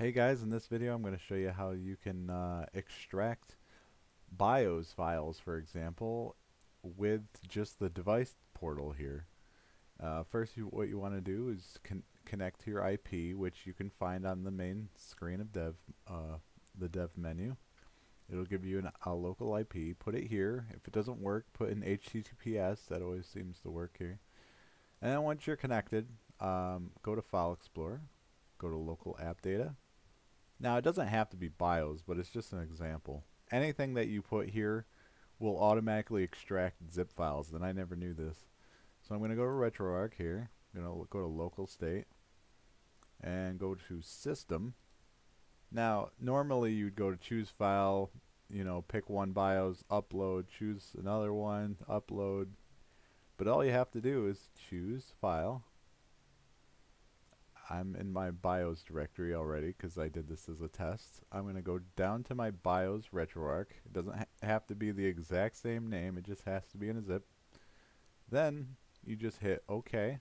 Hey guys, in this video I'm going to show you how you can uh, extract BIOS files, for example, with just the device portal here. Uh, first, you, what you want to do is con connect to your IP, which you can find on the main screen of Dev, uh, the Dev menu. It'll give you an, a local IP. Put it here. If it doesn't work, put in HTTPS. That always seems to work here. And then once you're connected, um, go to File Explorer, go to Local App Data, now it doesn't have to be BIOS, but it's just an example. Anything that you put here will automatically extract zip files, and I never knew this. So I'm going to go to RetroArch here. I'm going to go to local state and go to system. Now normally you'd go to choose file, you know, pick one BIOS, upload, choose another one, upload. But all you have to do is choose file, I'm in my BIOS directory already because I did this as a test. I'm going to go down to my BIOS RetroArch. It doesn't ha have to be the exact same name, it just has to be in a zip. Then you just hit OK.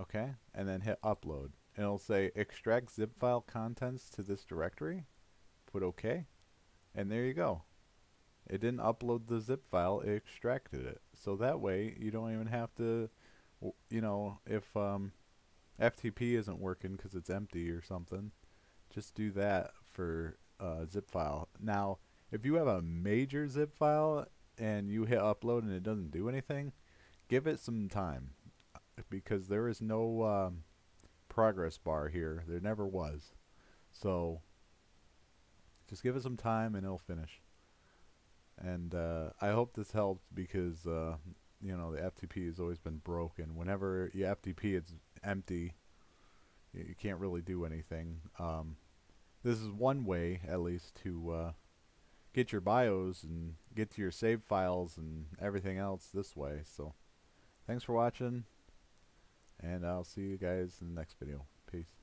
Okay, and then hit upload. And it'll say extract zip file contents to this directory. Put OK. And there you go. It didn't upload the zip file, it extracted it. So that way you don't even have to, you know, if um, FTP isn't working because it's empty or something, just do that for uh, zip file. Now, if you have a major zip file and you hit upload and it doesn't do anything, give it some time because there is no um, progress bar here. There never was. So just give it some time and it'll finish. And uh, I hope this helped because uh, you know the FTP has always been broken. Whenever you FTP, it's empty. You, can't really do anything. Um, this is one way, at least, to uh, get your BIOS and get to your save files and everything else this way. So, thanks for watching, and I'll see you guys in the next video. Peace.